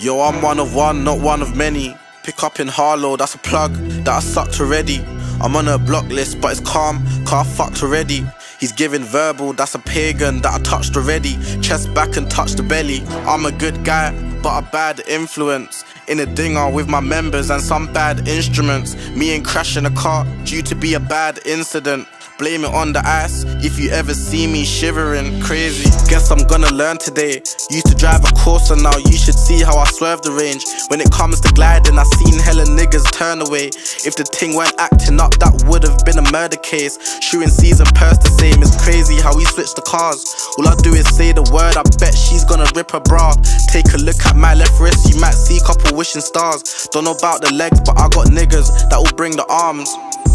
Yo, I'm one of one, not one of many. Pick up in Harlow, that's a plug that I sucked already. I'm on a block list, but it's calm, car fucked already. He's giving verbal, that's a pagan that I touched already. Chest back and touch the belly. I'm a good guy, but a bad influence. In a dinger with my members and some bad instruments. Me and crashing a car due to be a bad incident. Blame it on the ice if you ever see me shivering crazy. Guess I'm gonna learn today. Used to drive a Corsa now, you should see how I swerve the range. When it comes to gliding, I seen hella niggas turn away. If the ting went acting up, that would've been a murder case. Shooting season purse the same, it's crazy how we switch the cars. All I do is say the word, I bet she's gonna rip her bra. Take a look at my left wrist, you might see a couple wishing stars. Don't know about the legs, but I got niggas that will bring the arms,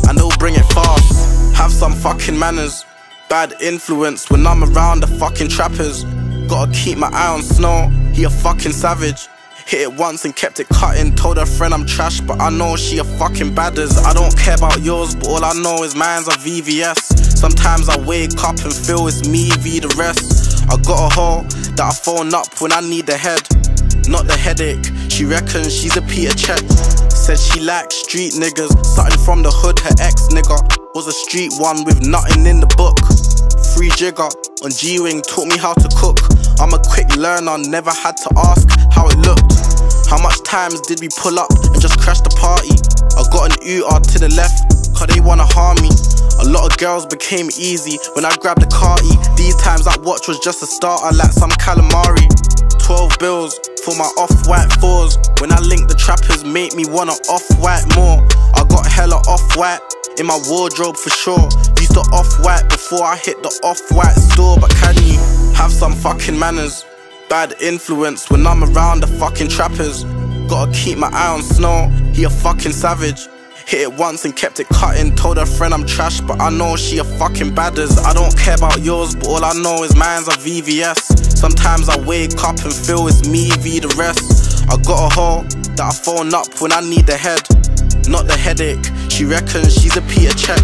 and they'll bring it fast. Have some fucking manners. Bad influence when I'm around the fucking trappers. Gotta keep my eye on Snow, he a fucking savage. Hit it once and kept it cutting. Told her friend I'm trash, but I know she a fucking badders. I don't care about yours, but all I know is mine's a VVS. Sometimes I wake up and feel it's me v the rest. I got a hoe that I phone up when I need the head, not the headache. She reckons she's a Peter check. Said she likes street niggas, something from the hood, her ex nigga. Was a street one with nothing in the book. Free jigger on G Wing taught me how to cook. I'm a quick learner, never had to ask how it looked. How much times did we pull up and just crash the party? I got an UR to the left, cause they wanna harm me. A lot of girls became easy when I grabbed the carty. These times that watch was just a starter like some calamari. 12 bills for my off-white fours. When I link the trappers, make me wanna off-white more. I got hella off-white in my wardrobe for sure. Used to off-white before I hit the off-white store, but can you have some fucking manners? Bad influence when I'm around the fucking trappers. Gotta keep my eye on Snow, he a fucking savage. Hit it once and kept it cutting. Told her friend I'm trash, but I know she a fucking badders. I don't care about yours, but all I know is mine's a VVS. Sometimes I wake up and feel it's me v the rest. I got a hoe that I phone up when I need the head, not the headache. She reckons she's a Peter check.